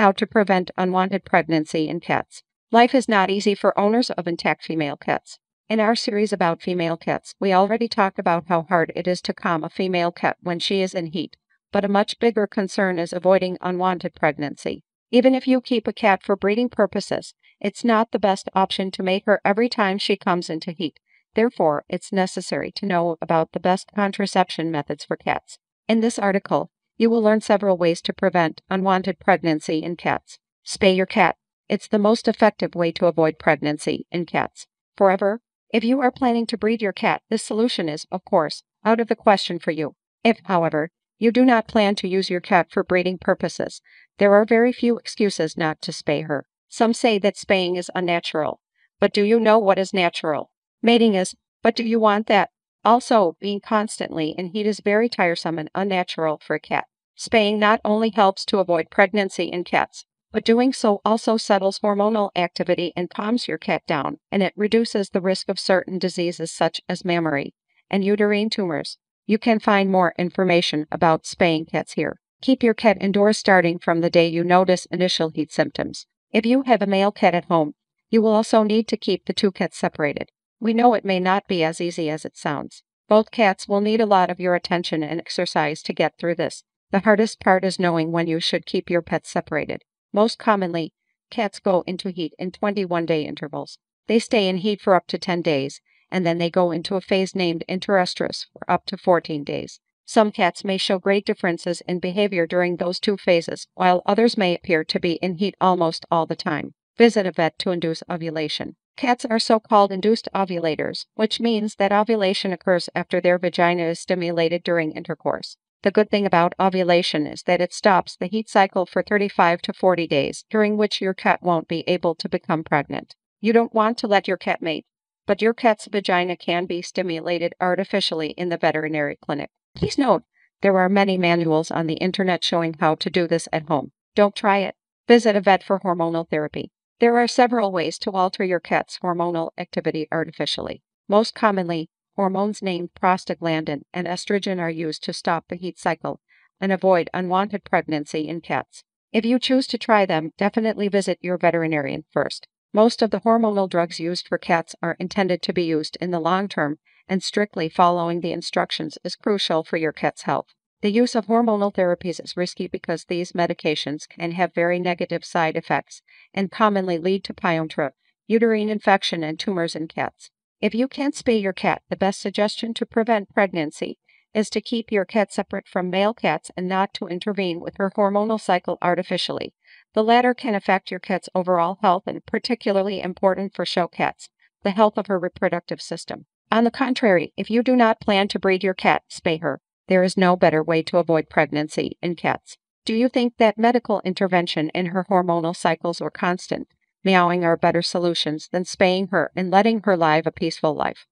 How to prevent unwanted pregnancy in cats. Life is not easy for owners of intact female cats. In our series about female cats, we already talked about how hard it is to calm a female cat when she is in heat, but a much bigger concern is avoiding unwanted pregnancy. Even if you keep a cat for breeding purposes, it's not the best option to mate her every time she comes into heat. Therefore, it's necessary to know about the best contraception methods for cats. In this article, you will learn several ways to prevent unwanted pregnancy in cats. Spay your cat. It's the most effective way to avoid pregnancy in cats. Forever, if you are planning to breed your cat, this solution is, of course, out of the question for you. If, however, you do not plan to use your cat for breeding purposes, there are very few excuses not to spay her. Some say that spaying is unnatural. But do you know what is natural? Mating is, but do you want that? Also, being constantly in heat is very tiresome and unnatural for a cat. Spaying not only helps to avoid pregnancy in cats, but doing so also settles hormonal activity and calms your cat down, and it reduces the risk of certain diseases such as mammary and uterine tumors. You can find more information about spaying cats here. Keep your cat indoors starting from the day you notice initial heat symptoms. If you have a male cat at home, you will also need to keep the two cats separated. We know it may not be as easy as it sounds. Both cats will need a lot of your attention and exercise to get through this. The hardest part is knowing when you should keep your pets separated. Most commonly, cats go into heat in 21 day intervals. They stay in heat for up to 10 days, and then they go into a phase named interestrus for up to 14 days. Some cats may show great differences in behavior during those two phases, while others may appear to be in heat almost all the time. Visit a vet to induce ovulation. Cats are so-called induced ovulators, which means that ovulation occurs after their vagina is stimulated during intercourse. The good thing about ovulation is that it stops the heat cycle for 35 to 40 days, during which your cat won't be able to become pregnant. You don't want to let your cat mate, but your cat's vagina can be stimulated artificially in the veterinary clinic. Please note, there are many manuals on the internet showing how to do this at home. Don't try it. Visit a vet for hormonal therapy. There are several ways to alter your cat's hormonal activity artificially. Most commonly, hormones named prostaglandin and estrogen are used to stop the heat cycle and avoid unwanted pregnancy in cats. If you choose to try them, definitely visit your veterinarian first. Most of the hormonal drugs used for cats are intended to be used in the long term, and strictly following the instructions is crucial for your cat's health. The use of hormonal therapies is risky because these medications can have very negative side effects and commonly lead to pyometra, uterine infection, and tumors in cats. If you can't spay your cat, the best suggestion to prevent pregnancy is to keep your cat separate from male cats and not to intervene with her hormonal cycle artificially. The latter can affect your cat's overall health and particularly important for show cats, the health of her reproductive system. On the contrary, if you do not plan to breed your cat, spay her. There is no better way to avoid pregnancy in cats. Do you think that medical intervention in her hormonal cycles or constant meowing are better solutions than spaying her and letting her live a peaceful life?